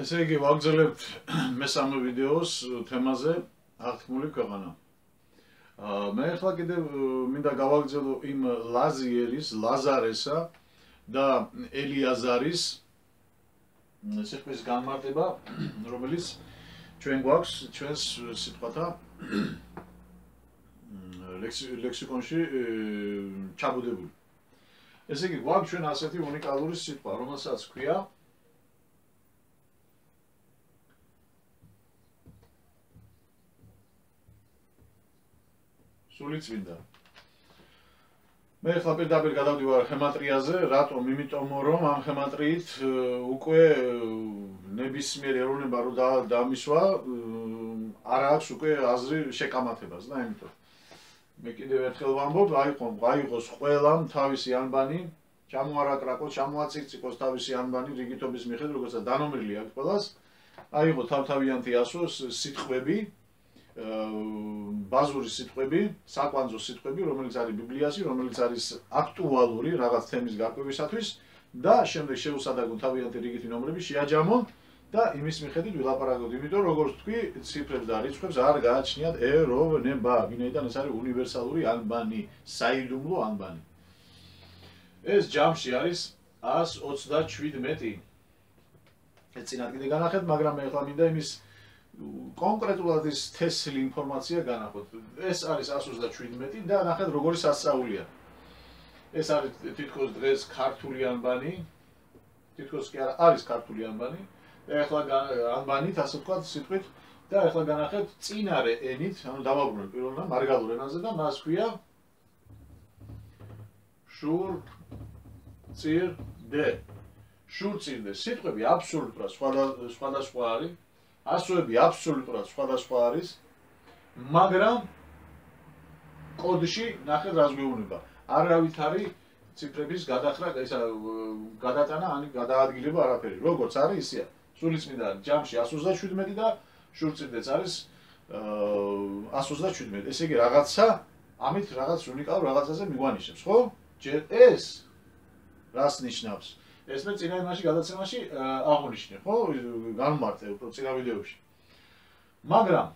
ესე იგი ვაგრძელებთ მესამე ვიდეოს თემაზე აღთქმული ქვეყანა. აა მე ახლა კიდე მინდა გავაგრძელო იმ ლაზიერის, ლაზარესა და ელიაზარის სიტყვის განმარტება, რომელიც ჩვენ გვაქვს ჩვენს სიტყვათა ლექსიკონში ჩაბუდებული. ესე იგი გვაქვს ჩვენ ასეთი უნიკალური სიტყვა, რომელსაც ქვია სულიწმინდა. მე ხა პირდაპირ გადავდივარ ჰემატრიაზე, რატომ? იმიტომ რომ ამ ჰემატრიით უკვე ნებისმიერ ეროვნება რო დამისვა, არ აქვს უკვე აზრი შეკამათებას და იმიტომ. მე კიდევ ერთხელ ვამბობ, აიყო, აიყოს ყველამ თავისი ანბანი, ჩამოარაკრაკოს, ჩამოაწიწიკოს თავისი ანბანი რიგითობის მიხედვით, როგორც დანომრილი აქვს ყველას. აიყო თავთავიანთი ასოს სიტყვები, ბაზური სიტყვები, საკვანძო სიტყვები, რომელიც არის ბიბლიაში, რომელიც არის აქტუალური რაღაც თემის გაკვეთისათვის და შემდეგ შეუსადაგო თავიანთი რიგითი ნომრები შეაჯამონ და იმის მიხედვით ვილაპარაკოთ, იმიტომ როგორც თქვი, ციფრებს და რიცხვებს არ გააჩნიათ ეროვნება, ვინაიდან ეს არის უნივერსალური ანბანი, საიდუმლო ანბანი. ეს ჯამში არის 127. ეს წინათ კიდე განახეთ, მაგრამ მე ახლა მინდა იმის კონკრეტულად ის თესლი ინფორმაცია განახოთ. ეს არის 127 და ნახეთ როგორი სასწაულია. ეს არის თითქოს დღეს ქართული ანბანი. თითქოს კი არის ქართული ანბანი. და ახლა ანბანით ასე ვთქვათ სიტყვით და ახლა განახეთ წინარე ენით, ანუ დავაბრუნოთ პირველად მარგალურ ენაზე და მას ქვია შურ წირ დე. შურ წირ დე სიტყვები აბსოლუტურად სხვა სხვადასხვა არის. ასოები აბსოლუტურად სხვადასხვა არის, მაგრამ კოდში ნახეთ რას გვეუბნება. არავითარი ციფრების გადახრა, ესა გადატანა, ან გადაადგილება არაფერი. როგორც არის ისეა. სულიწმინდა ჯამში 127 და შურციდეც არის 127. ესე იგი რაღაცა ამით რაღაც უნიკალურ რაღაცაზე მიგვანიშნებს, ხო? ჯერ ეს რას ნიშნავს? ესმე წინა იმაში გადაცემაში აღნიშნე, ხო? განმარტე უფრო წინა ვიდეოში. მაგრამ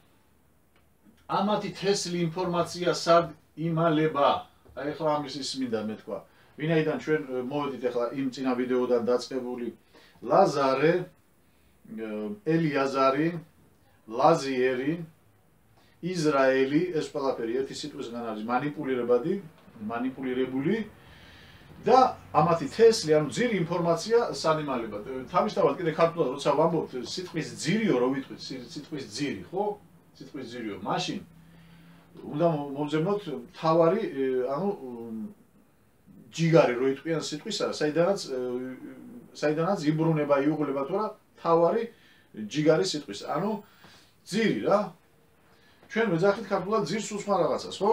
ამათი თესლი ინფორმაცია სად იმალება? აი ახლა ამის ისმინდა მეთქვა. ვინაიდან ჩვენ მოვედით ახლა იმ წინა ვიდეოდან დაწყებული ლაზარე ელიაზარი ლაზიერი ისრაელი ეს ყველაფერი ერთი სიტყვისგან არის მანიპულირებადი, მანიპულირებული და ამათი თესლი, ანუ ძირი ინფორმაცია სანიმალება. თავისთავად კიდე ქართულად როცა ვამბობთ სიტყვის ძირიო რო ვიტყვით, სიტყვის ძირი, ხო? სიტყვის ძირიო. მაშინ უნდა მომზემოთ თავარი, ანუ ჯიგარი რო იტყვიან სიტყვისა, საიდანაც საიდანაც იბრუნება, იუღლება თუ რა, თავარი ჯიგარი სიტყვის. ანუ ძირი რა. ჩვენ მეძახით ქართულად ძირს უსმა რაღაცას, ხო?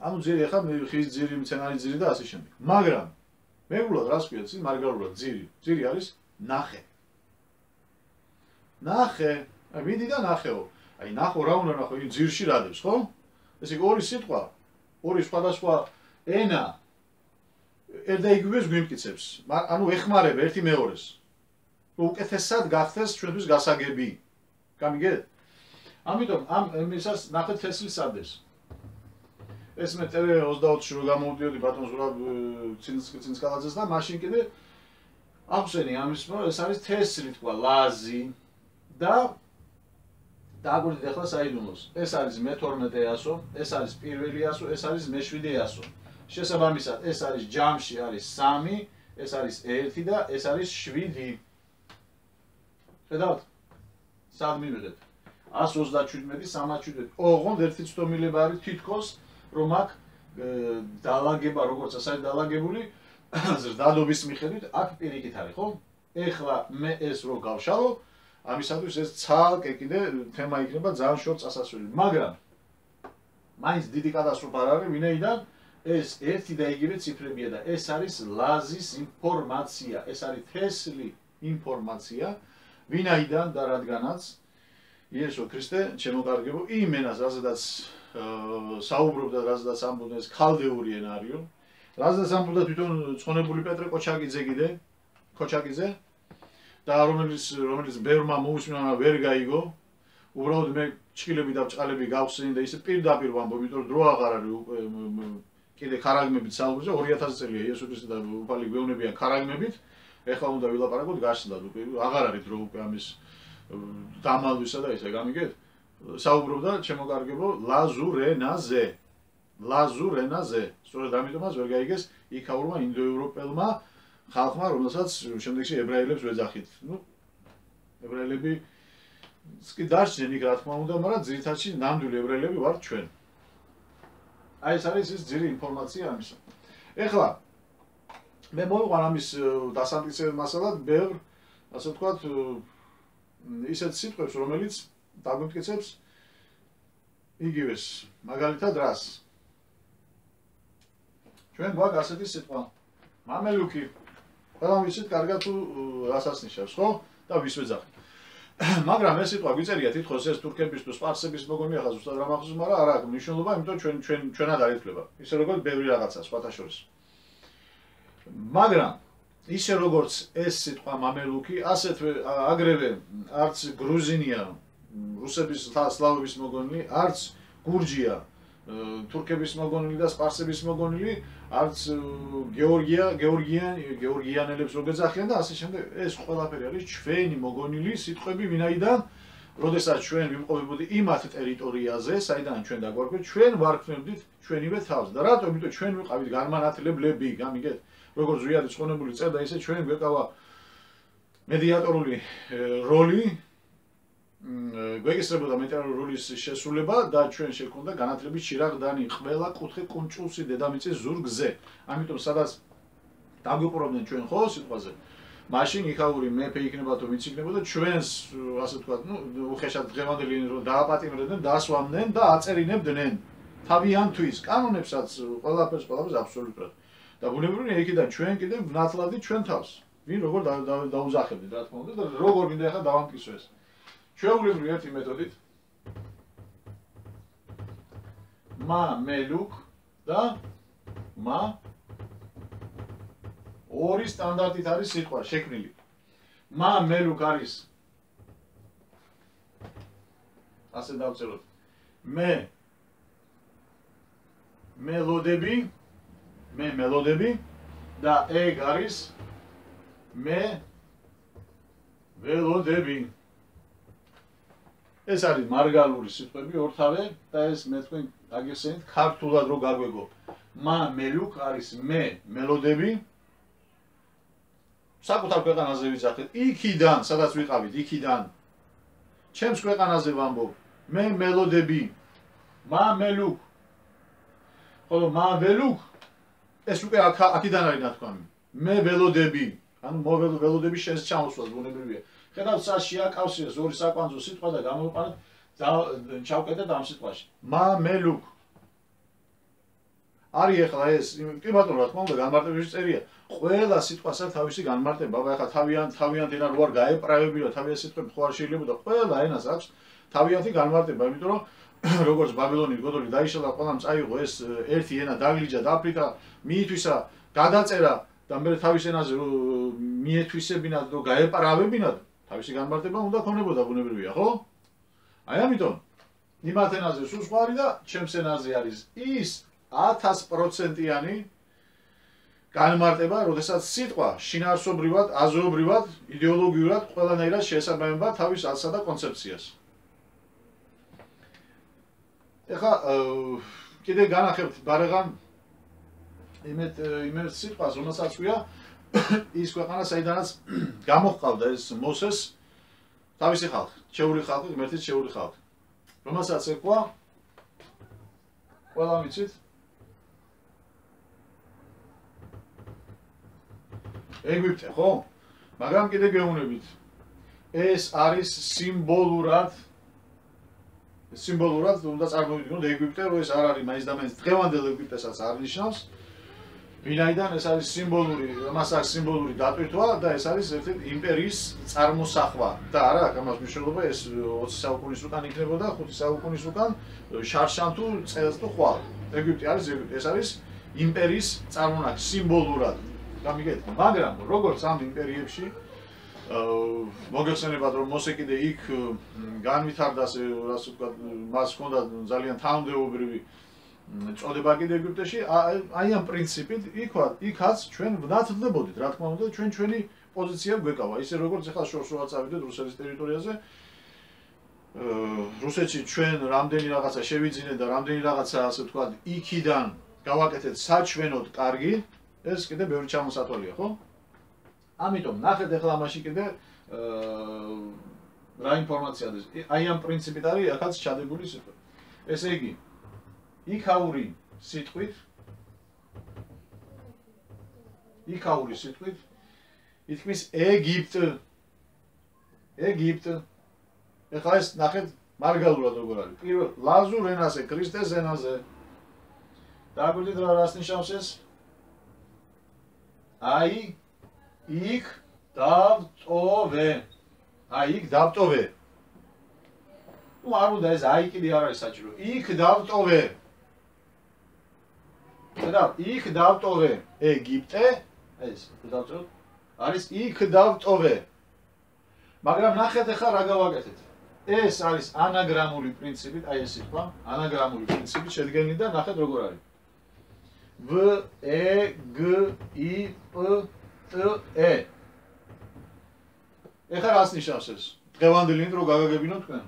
ანუ ძირი ახლა ხის ძირი, მცენარის ძირი და ასე შემდეგ. მაგრამ მეუბნად რას ქვია ძირი? მარგალურად ძირი. ძირი არის ნახე. ნახე, აი მიდი და ნახეო. აი ნახო რა უნდა ნახო, იმ ძირში რადებს, ხო? ეს იგი ორი სიტყვა, ორი სხვადასხვა ენა ერთა იგივეს გვიმტკიცებს. ანუ ეხმარება ერთი მეორეს. რომ უკეთესად გახდეს ჩვენთვის გასაგები. გამიგეთ? ამიტომ ამ იმისას ნახეთ თესლის სადეს. ეს მე ტელე 24-ში რო გამოვდიოდი ბატონ ზურაბ ცინც ცინცკალაძეს და მაშინ კიდე ახსენი ამის მო ეს არის თესლი თქვა ლაზი და დაგვიდი ახლა საიდუმლოს. ეს არის მე-12 ასო ეს არის პირველი ასო ეს არის მე-7 ასო. შესაბამისად ეს არის ჯამში არის 3 ეს არის 1 და ეს არის 7 ხედავთ? სად მივიღეთ? 137 317 ოღონდ ერთი ცდომილება არის თითქოს რომ აქ დაალაგება როგორც ასე დაალაგებული ზრდადობის მიხედვით აქ პირიქით არის ხო? ეხლა მე ეს რო გავშალო ამისათვის ეს ცალკე კიდე თემა იქნება ძალიან შორ წასასვლელი. მაგრამ მაინც დიდი კატასტროფა არის ვინაიდან ეს ერთი და იგივე ციფრებია და ეს არის ლაზის ინფორმაცია. ეს არის თესლი ინფორმაცია. ვინაიდან და რადგანაც იესო ქრისტე შემოგარგებო იმენას რაზედაც საუბრობდა რაზდას ამბობდა ეს ქალდეული ენა არისო. რაზდას ამბობდა თვითონ ცხონებული პეტრე კოჩაკიძე კიდე, კოჩაკიძე და რომელიც რომელიც ბევრმა მოусმინა ვერ გაიგო უბრალოდ მე ჩხილები და ბჭყალები გავხსენი და ისე პირდაპირ ვამბობ, იმიტომ რომ დრო აღარ არის კიდე ქარაგმებით საუბრზე 2000 წელია იესო ქრისტე და უფალი გვეუბნებიან ქარაგმებით. ეხლა უნდა ვილაპარაკოთ გაშლად უკვე აღარ არის დრო უკვე ამის დამალვისა და ესე გამიგეთ. საუბრობდა ჩემო კარგებო ლაზურენაზე. ლაზურენაზე. სწორედ ამიტომაც ვერ გაიგეს იქაურმა ინდოევროპელმა ხალხმა, რომელსაც შემდეგში ებრაელებს ვეძახით. ნუ ებრაელები სკი დარჩნენ იქ რა თქმა უნდა, მაგრამ ძირითადში ნამდვილი ებრაელები ვართ ჩვენ. აი ეს არის ის ძირი ინფორმაცია ამისა. ეხლა მე მოვიყვან ამის დასამტკიცებელ მასალად ბევრ ასე ვთქვათ ისეთ სიტყვებს, რომელიც დაგვიმტკიცებს იგივეს, მაგალითად რას? ჩვენ გვაქვს ასეთი სიტყვა. მამელუკი. ყველა ვიცით კარგად თუ რასაც ნიშნავს, ხო? და ვის ვეძახი? მაგრამ ეს სიტყვა გვიწერია თითქოს ეს თურქების თუ სპარსების მოგონია ხა ზუსტად რა მახსოვს, მაგრამ არა აქვს მნიშვნელობა, იმიტომ ჩვენ ჩვენ ჩვენად არ ითვლება. ისე როგორც ბევრი რაღაცა სხვათა შორის. მაგრამ ისე როგორც ეს სიტყვა მამელუკი, ასეთვე აგრევე არც გრუზინია, რუსების სლავების მოგონილი, არც გურჯია, თურქების მოგონილი და სპარსების მოგონილი, არც გეორგია, გეორგიან, გეორგიანელებს რო გეძახიან და ასე შემდეგ, ეს ყველაფერი არის ჩვენი მოგონილი სიტყვები ვინაიდან როდესაც ჩვენ ვიმყოფებოდი იმათ ტერიტორიაზე, საიდან ჩვენ დაგვარკვეთ, ჩვენ ვარქმევდით ჩვენივე თავს. და რატომ? იმიტომ ჩვენ ვიყავით განმანათლებლები, გამიგეთ? როგორც ზვიადი ცხონებული წერდა, ისე ჩვენ გვეკავა მედიატორული როლი გვეგისტრებოდა მეტეოროლოგიის შესრულება და ჩვენ შექონდა განათლების შირაღდანი ყველა კუთხე კუნჭულსი დედამიწის ზურგზე. ამიტომ სადაც დაგვიპრობდნენ ჩვენ ხო სიტყვაზე. მაშინ იქაური მეფე იქნება თუ ვინც იქნებოდა ჩვენს ასე ვთქვათ, ნუ უხეშად დღევანდელი რომ დააპატიმრებდნენ, დაასვამდნენ და აწერინებდნენ თავიანთვის კანონებსაც ყველაფერს ყველაფერს აბსოლუტურად. და ბუნებრივია იქიდან ჩვენ კიდე ვნათლავდით ჩვენ თავს. ვინ როგორ დაუზახებდით რა თქმა უნდა და როგორ მინდა ახლა დავამტკიცო ეს. ჩვეულებრივი ერთი მეთოდით? მა მელუკ და მა. ორი სტანდარტით არის სიტყვა შექმნილი. მა მელუკ არის. ასე დავწეროთ. მე მელოდები მე მელოდები და ეგ არის მე ველოდები ეს არის მარგალური სიტყვები ორთავე და ეს მე თქვენ აგიხსენით ქართულად რო გაგვეგო მა მელუკ არის მე მელოდები. საკუთარ ქვეყანაზე ვიზახეთ იქიდან სადაც ვიყავით იქიდან. ჩემს ქვეყანაზე ვამბობ. მე მელოდები. მა მელუკ ხოლო მა ველუკ ეს უკვე აქიდან არის ნათქვამი. მე ველოდები. ანუ მოველო ველოდები შენს ჩამოსვლას ბუნებრივია ხედავ საშია კავშირს ორი საკვანძო სიტყვა და გამოვყარეთ ჩავკეთეთ ამ სიტყვაში მა მელუკ არის ახლა ეს კი ბატონო რა თქმა უნდა განმარტებაში წერია. ყველა სიტყვასა თავისი განმარტება. აბა თავიან თავიანთ ენა რო არ გაეპრავებინა თავიანთ სიტყვებს ხო არ შეიძლება და ყველა ენას აქვს თავიანთი განმარტება იმიტომ რომ როგორც ბაბილონის გოდოლი დაიშალა ყველამ წაიღო ეს ერთი ენა დაგლიჯა და აფრიკა მიითვისა გადაწერა და მე თავის ენაზე მიეთვისებინათ რომ გაეპრავებინათ თავისი განმარტება უნდა ქონებოდა ბუნებრივია, ხო? აი ამიტომ იმათ ენაზე სულ სხვა არის და ჩემს ენაზე არის ის 1000%-იანი განმარტება, როდესაც სიტყვა შინაარსობრივად, აზრობრივად, იდეოლოგიურად ყველანაირად შეესაბამება თავის ალსა და კონცეფციას. ეხლა კიდე განახებთ ბარეგან იმეთ იმეთ სიტყვას, რომელსაც ქვია ის ქვეყანა საიდანაც გამოხყავდა ეს მოსეს თავისი ხალხი, ჩეული ხალხი, ღმერთის ჩეული ხალხი. რომელსაც ეკვა ყველა მიცით ეგვიპტე, ხო? მაგრამ კიდე გეუბნებით. ეს არის სიმბოლურად სიმბოლურად უნდა წარმოვიდგინოთ ეგვიპტე, რომ ეს არ არის მაინც და მაინც დღევანდელ ეგვიპტესაც არ ნიშნავს. ვინაიდან ეს არის სიმბოლური, მას აქვს სიმბოლური დატვირთვა და ეს არის ერთ-ერთი იმპერიის წარმოსახვა და არა ამას მნიშვნელობა ეს 20 საუკუნის უკან იქნებოდა 5 საუკუნის უკან შარშანთუ წელს თუ ხვალ. ეგვიპტე არის ეგვიპტე, ეს არის იმპერიის წარმონაქმნი სიმბოლურად. გამიგეთ? მაგრამ როგორც ამ იმპერიებში მოგეხსენებათ რომ მოსე კიდე იქ განვითარდა ასე რას ვთქვა მას ჰქონდა ძალიან თანამდებობრივი წოდება კიდე ეგვიპტეში აი ამ პრინციპით იქვა იქაც ჩვენ ვნათდებოდით რა თქმა უნდა ჩვენ ჩვენი პოზიცია გვეკავა. ისე როგორც ახლა შორშოა წავიდეთ რუსეთის ტერიტორიაზე. რუსეთში ჩვენ რამდენი რაღაცა შევიძინეთ და რამდენი რაღაცა ასე ვთქვა იქიდან გავაკეთეთ საჩვენოდ კარგი ეს კიდე ბევრი ჩამოსათვალია ხო? ამიტომ ნახეთ ახლა მაშინ კიდე რა ინფორმაცია არის აი ამ პრინციპით არის ახაც ჩადებული სიტყვა. ესე იგი იქაური სიტყვით იქაური სიტყვით ითქმის ეგვიპტ ეგვიპტ ეხლა ეს ნახეთ მარგალურად როგორ არის. პირველ ლაზურ ენაზე, ქრისტეს ენაზე. დაგვიდით რა რას ნიშნავს ეს? აი იქ დავტოვე. აი იქ დავტოვე. ну არ უნდა ეს აი კიდე არ არის საჭირო. იქ დავტოვე. და იქ დავტოვე ეგვიპტე. ეს დავტოვე. არის იქ დავტოვე. მაგრამ ნახეთ ახლა რა გავაკეთეთ. ეს არის ანაგრამული პრინციპით, აი ეს სიტყვა, ანაგრამული პრინციპით შედგენილი და ნახეთ როგორ არის. V E G I P T E. ეხლა რას ნიშნავს ეს? დღევანდელი ინტრო გაგაგებინო თქვენ?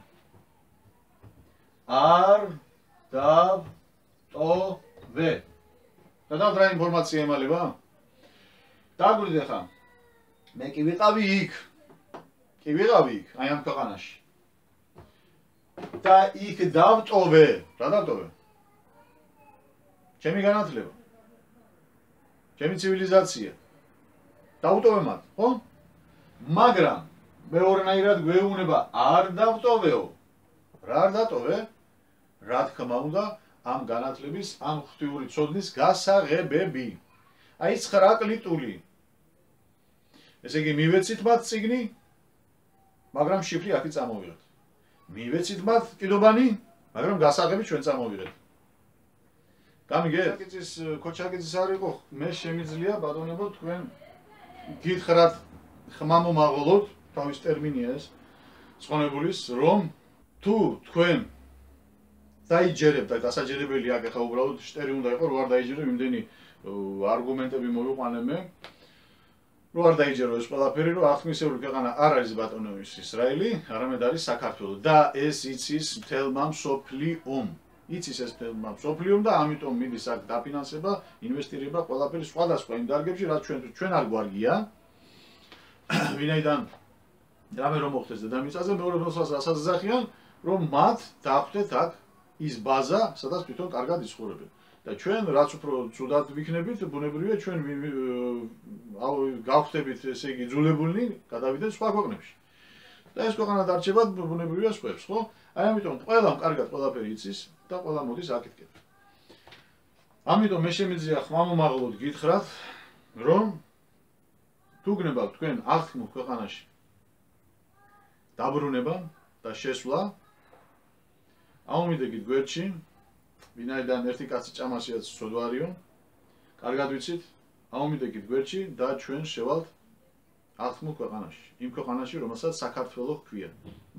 არ და ტო ვე. და და რა ინფორმაცია ემალება? დაგვიდე ხა. მე კი ვიყავი იქ. კი ვიყავი იქ, აი ამ ქვეყანაში. და იქ დავტოვე, რა დავტოვე? ჩემი განათლება. ჩემი ცივილიზაცია. დავტოვე მათ, ხო? მაგრამ მეორნაირად გვეუბნება არ დავტოვეო. რა არ დატოვე? რა თქმა უნდა, ამ განათლების, ამ ღვთიური ცოდნის გასაღებები. აი 9 კლიტული. ესე იგი, მივეცით მათ ციგნი, მაგრამ შიფრი აქი წამოვიღეთ. მივეცით მათ კიდობანი, მაგრამ გასაღები ჩვენ წამოვიღეთ. გამიგე? კოჩაკიძის კოჩაკიძის არ იყო, მე შემიძლია ბატონებო თქვენ გითხრათ ხმამომაღლოთ, თავის ტერმინია ეს. წონებულის რომ თუ თქვენ დაიჯერებთ და გასაჯერებელი აქ ახლა უბრალოდ შტერი უნდა იყოს, რო არ დაიჯერებ იმდენი არგუმენტები მოვიყვანე მე. რო არ დაიჯერო ეს ყველაფერი, რომ ახმისეული ქვეყანა არ არის ბატონობის ისრაელი, არამედ არის საქართველო და ეს იცის მთელმა მსოფლიომ. იცის ეს მთელმა მსოფლიომ და ამიტომ მიდის აქ დაფინანსება, ინვესტირება ყველაფერი სხვადასხვა იმ დარგებში, რაც ჩვენ ჩვენ არ გვარგია. ვინაიდან რამე რომ მოხდეს დედამიწაზე, მეორე მოსას ასაზახიან, რომ მათ დახვდეთ აქ ის ბაზა, სადაც თვითონ კარგად იცხოვრებენ. და ჩვენ რაც უფრო ცუდად ვიქნებით, ბუნებრივია ჩვენ აუ გავხდებით ესე იგი ძულებულნი, გადავიდეთ სხვა ქვეყნებში. და ეს ქვეყანა დარჩება ბუნებრივია სხვებს, ხო? აი ამიტომ ყველამ კარგად ყველაფერი იცის და ყველა მოდის აკეთებს. ამიტომ მე შემიძლია ხმამომაღლოდ გითხრათ, რომ თუ გნებავთ თქვენ ახთმულ ქვეყანაში დაბრუნება და შესვლა აუმიდებით გვერდში. ვინაიდან ერთი კაცი ჭამაშიაც ცოდვარიო კარგად ვიცით აუმიდებით გვერდში და ჩვენ შევალთ ახმულ ქვეყანაში. იმ ქვეყანაში რომელსაც საქართველოს ქვია.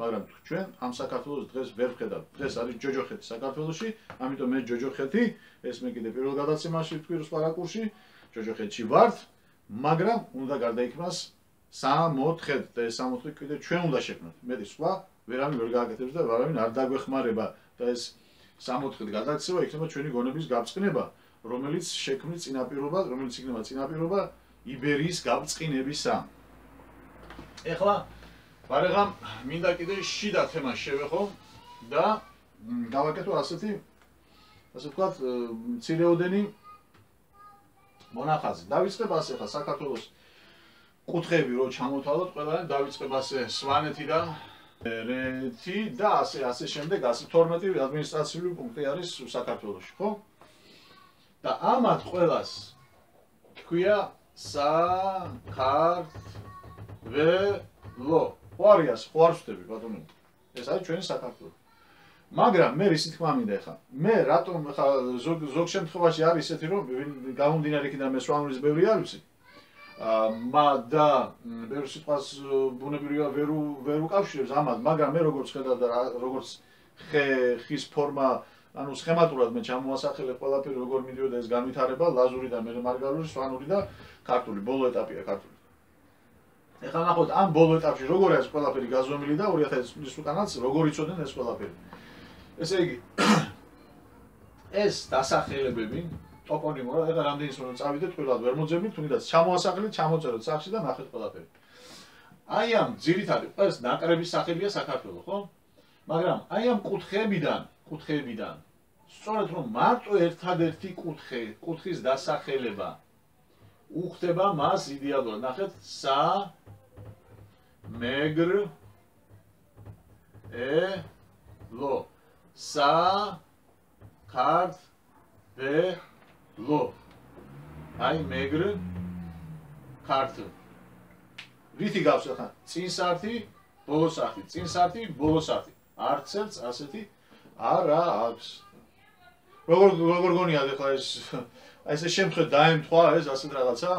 მაგრამ ჩვენ ამ საქართველოს დღეს ვერ ვხედავთ დღეს არის ჯოჯოხეთი საქართველოსში ამიტომ მე ჯოჯოხეთი ეს მე კიდე პირველ გადაცემაში თქვი რუსპარაკურში ჯოჯოხეთში ვართ მაგრამ უნდა გარდაიქმნას სამოთხე და ეს სამოთხე კიდე ჩვენ უნდა შექმნათ. მეტი სხვა ვერავინ ვერ გააკეთებს და ვერავინ არ დაგვეხმარება და ეს სამოთხედ გადაქცევა იქნება ჩვენი გონების გაბწყინება, რომელიც შექმნის წინაპირობა, რომელიც იქნება წინაპირობა იბერიის გაბწყინებისა. ეხლა ბარეგამ მინდა კიდე შიდა თემა შევეხო და გავაკეთო ასეთი ასე ვთქვათ, ცირეოდენი მონახაზი. დავიწყებ ასე ხა საქართველოს კუთხეები რო ჩამოთვალოთ, ყველანი დავიწყებ ასე სვანეთი ერთი და ასე ასე შემდეგ 112 ადმინისტრაციული პუნქტი არის საქართველოში, ხო? და ამათ ყოველას ქვია საქართველო. ხო არიას, ხო არ ვწდები ბატონო. ეს არის ჩვენი საქართველო. მაგრამ მე რისი თქმა მინდა ხა. მე რატომ ხა ზოგ ზოგ შემთხვევაში არის ესეთი რომ გამომდინარე იქიდან მე სვამრის ბევრი არ ვიცი. მა და ბევრ სიტყვას ბუნებრივია ვერ ვერ უკავშირებს ამას, მაგრამ მე როგორც ხედავ და როგორც ხე ხის ფორმა ანუ სქემატურად მე ჩამოასახელე ყველაფერი როგორ მიდიოდა ეს განვითარება ლაზური და მე მარგალური, სვანური და ქართული ბოლო ეტაპია ქართული. ეხლა ნახოთ ამ ბოლო ეტაპში როგორ არის ყველაფერი გაზომილი და 2000 წლის უკანაც როგორ იცოდნენ ეს ყველაფერი. ესე იგი ეს დასახელებები ტოპონიმურად ეხლა რამდენი სულ წავიდეთ ყველად ვერ მოძებნით თუნდაც ჩამოასახელეთ ჩამოწეროთ სახში და ნახეთ ყველაფერი. აი ამ ძირითადი ეს ნაკრების სახელია საქართველოს ხო? მაგრამ აი ამ კუთხეებიდან კუთხეებიდან სწორედ რომ მარტო ერთადერთი კუთხე კუთხის დასახელება უხდება მას იდეალურად. ნახეთ სა მეგრ ე ლო. სა ქართ ვე ლო. აი მეგრ ქართ ვითი გავს ახლა წინსართი ბოლოსართი წინსართი ბოლოსართი არცერც ასეთი არა აქვს. როგორ როგორ გონიათ ახლა ეს ესე შემთხვევით დაემთხვა ეს ასეთ რაღაცა.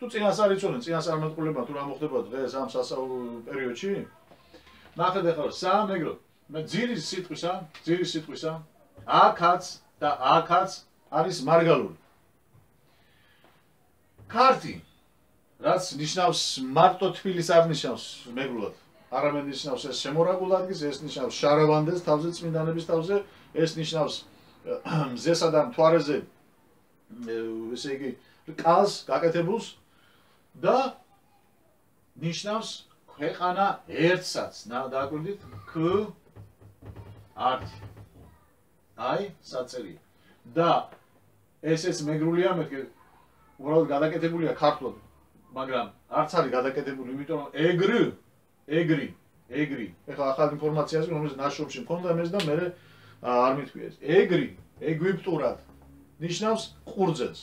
თუ წინასარ იწოდნენ წინასარ მეტყულებმა თუ რა მოხდება დღეს ამ სასაუბრო პერიოდში? ნახეთ ახლა სა მეგრო. მე ძირის სიტყვისა ძირის სიტყვისა აქაც და აქაც არის მარგალური ქართი რაც ნიშნავს მარტო თბილის არ ნიშნავს მეგრულად. არამედ ნიშნავს ეს შემორაგულ ადგილს ეს ნიშნავს შარავანდეს თავზე წმინდანების თავზე ეს ნიშნავს მზესა და მთვარეზე ესე იგი კალს გაკეთებულს და ნიშნავს ქვეყანა ერთსაც. დააკვირდით? ქ არტი აი საწერი. და ეს ეს მეგრულია მეთქე უბრალოდ გადაკეთებულია ქართულად, მაგრამ არც არის გადაკეთებული, იმიტომ რომ ეგრ ეგრი ეგრი. ეხლა ახალ ინფორმაციაზე რომელიც ნაშრომში მქონდა მეს და მე არ მithქვია ეს. ეგრი ეგვიპტურად ნიშნავს ყურძენს.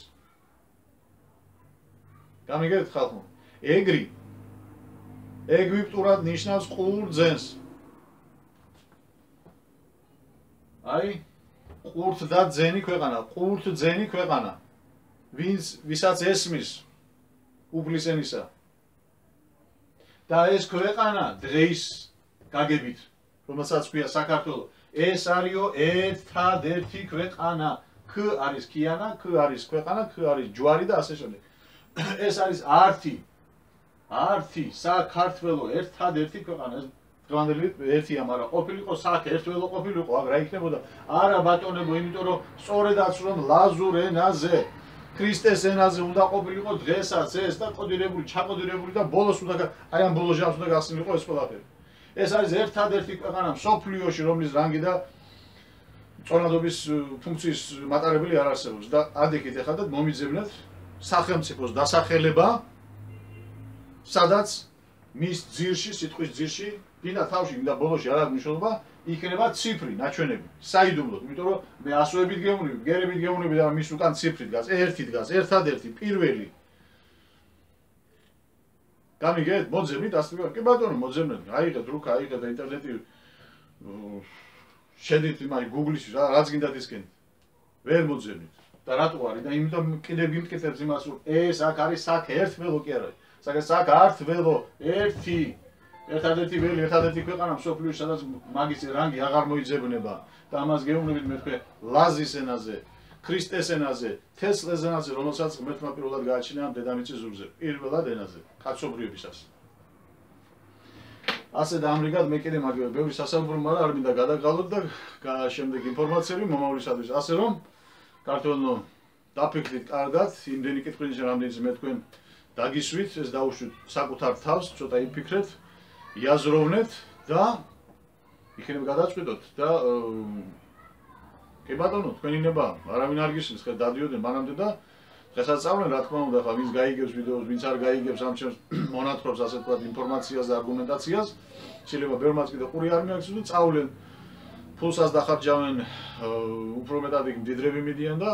გამიგეთ ხალხო? ეგრი ეგვიპტურად ნიშნავს ყურძენს. აი ყურთ და ძენი ქვეყანა, ყურთ ძენი ქვეყანა. ვინც ვისაც ესმის უფლისენისა და ეს ქვეყანა დღეის გაგებით რომელსაც ქვია საქართველოს ეს არისო ერთადერთი ქვეყანა. ქ არის ქიანა ქ არის ქვეყანა ქ არის ჯვარი და ასე შემდეგ. ეს არის ართი ართი საქართველოს ერთადერთი ქვეყანა. დღევანდელი ერთია მაგრამ ყოფილიყო საქ ერთველო ყოფილიყო აგ რა იქნებოდა? არა ბატონებო იმიტომ რომ სწორედაც რომ ლაზურ ენაზე ქრისტეს ენაზე უნდა ყოფილიყო დღესაც ეს და კოდირებული, ჩაკოდირებული და ბოლოს უნდა აი ამ ბოლოს ჟამს უნდა გასულიყო ეს ყველაფერი. ეს არის ერთადერთი ქვეყანა სოფლიოში, რომლის რანგი და წონადობის ფუნქციის მატარებელი არ არსებობს და ადიქით ახლა და მომიძებნეთ სახელმწიფოს დასახელება სადაც მის ძირში, სიტყვის ძირში, დინა თავში და ბოლოში არ აქვს მნიშვნელობა, იქნება ციფრი, ნაჩვენები, საიდუმლოდ, იმიტომ რომ მე ასოებით გეუნები, გერებით გეუნები და მის უკან ციფრი დგას, ერთი დგას, ერთადერთი, პირველი. გამიგეთ, მოძებნით ასწრებად. კი ბატონო, მოძებნეთ. აიღეთ რუკა, აიღეთ ინტერნეტი. შედით იმაი Google-ში რა, რაც გინდათ ისკენ. ვერ მოძებნით. და რატო არის? და იმიტომ კიდევ გიმტკიცებს იმას, რომ ეს აქ არის საქ ერთველო კი არა. საქ საქ ერთველო, ერთი ერთადერთი ველი ერთადერთი ქვეყანა მსოფლიოში სადაც მაგის რანგი აღარ მოიძებნება და ამას გეუბნებით მე თქვენ ლაზის ენაზე ქრისტეს ენაზე თესლეს ენაზე რომელსაც ღმერთმა პირველად გააჩინა ამ დედამიწის ზურგზე პირველად ენაზე კაცობრიობისას. ასე და ამრიგად მე კიდე მაგ ბევრი სასამბრო მაგრამ არ მინდა გადაგალოთ და შემდეგ ინფორმაციები მომავლისათვის ასე რომ ქართულო დაფიქრდით კარგად იმდენი კითხვით რამდენიც მე თქვენ დაგისვით ეს დაუშვით საკუთარ თავს ცოტა იფიქრეთ იაზროვნეთ და იქნებ გადაწყვეტოთ და კი ბატონო თქვენი ნება არავინ არ გისმის ხე დადიოდნენ მანამდე და დღესაც წავლენ რა თქმა უნდა ხა ვინც გაიგებს ვიდეოს ვინც არ გაიგებს ამ ჩემს მონათხრობს ასე თქვა ინფორმაციას და არგუმენტაციას შეიძლება ბევრმაც კიდე ყური არ მიაქვს და წავლენ ფულსაც დახარჯავენ უფრო მეტად იქ დიდრები მიდიან და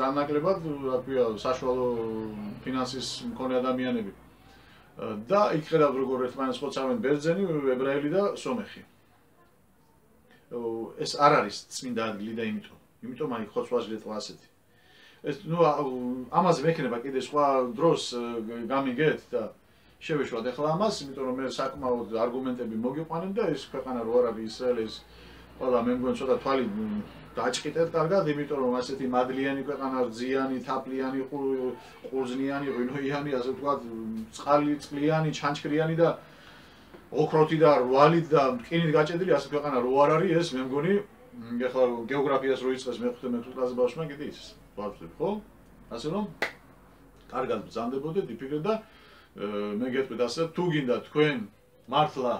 ძალნაკლებად რა ქვია საშუალო ფინანსის მქონე ადამიანები და იქ ხედავთ როგორ ერთმანეთს ხოცავენ ბერძენი, ებრაელი და სომეხი. ეს არ არის წმინდა ადგილი და იმიტომ, იმიტომ აი ხოცვას ლეთვა ასეთი. ეს ნუ ამაზე მექნება კიდე სხვა დროს გამიგეთ და შევეშვათ ახლა ამას, იმიტომ რომ მე საკმაოდ არგუმენტები მოგიყვანენ და ეს ქვეყანა რო არ არის ისრაელის ყველა მე მგონი ცოტა თვალი დაჭყიტეთ კარგად, იმიტომ რომ ასეთი მადლიანი ქვეყანა, რძიანი, თაფლიანი, ყურძნიანი, ღვინოიანი, ასე ვთქვათ, წყალი, წყლიანი, ჩანჩქრიანი და ოქროთი და რვალით და მტკინით გაჭედილი ასე ქვეყანა რო არ არის ეს მე მგონი ეხლა გეოგრაფიას რო იწყეს მე-5 მე-5 კლასზე ბავშვმა კიდე ის ვარწებ ხო? ასე რომ კარგად ბრძანდებოდეთ იფიქრეთ და მე გეტყვით ასე თუ გინდა თქვენ მართლა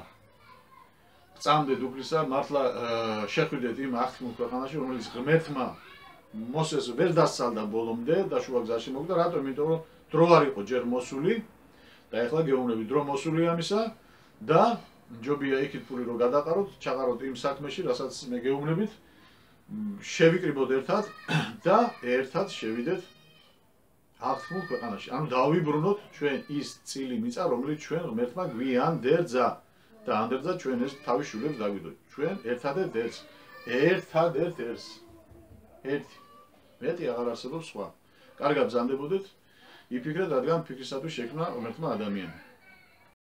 წამდეთ უფლისა მართლა შეხვიდეთ იმ ახთმულ ქვეყანაში რომელიც ღმერთმა მოსეს ვერ დასალდა ბოლომდე და შუა გზაში მოგდა რატომ იმიტომ რომ დრო არ იყო ჯერ მოსული და ეხლა გეუბნები დრო მოსული ამისა და ჯობია იქით ფული რო გადაყაროთ, ჩაღაროთ იმ საქმეში, რასაც მე გეუბნებით. შევიკრიბოთ ერთად და ერთად შევიდეთ აღთმულ ქვეყანაში. ანუ დავიბრუნოთ ჩვენ ის წილი მიწა, რომელიც ჩვენ ღმერთმა გვიან დერძა და ანდერძა ჩვენ ეს თავის შულებს დაგვიდოთ. ჩვენ ერთადერთ ერთს, ერთადერთ ერთს. ერთი. მეტი აღარ არსებობს სხვა. კარგად ბრძანდებოდეთ. იფიქრეთ, რადგან ფიქრისათვის შექმნა ღმერთმა ადამიანს.